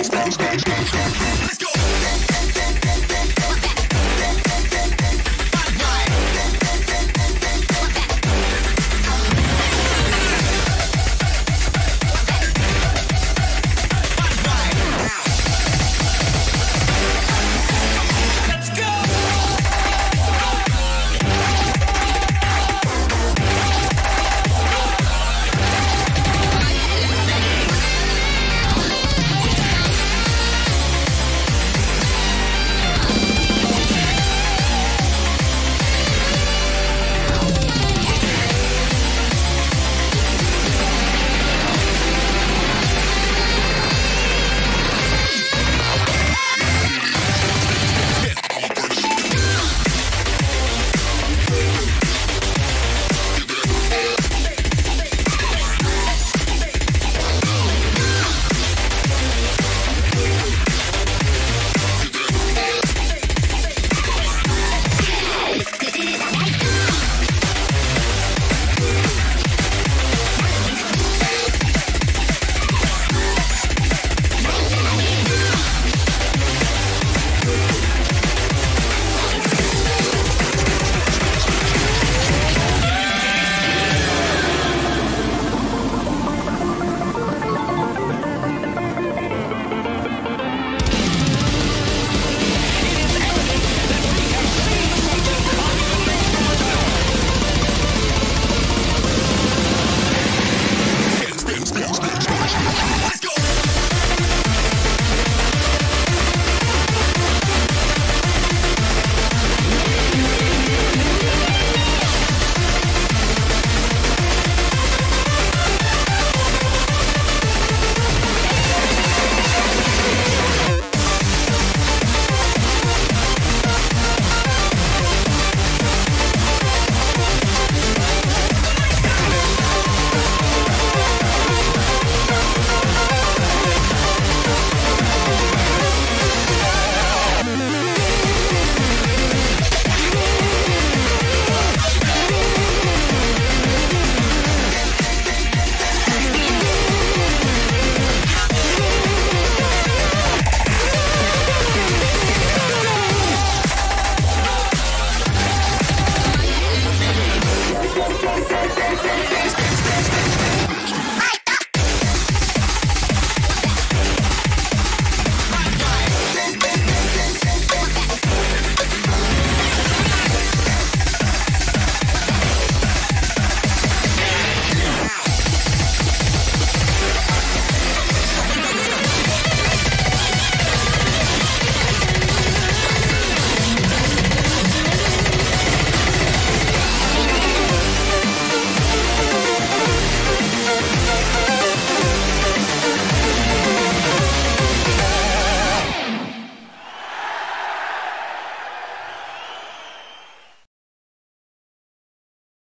Yeah.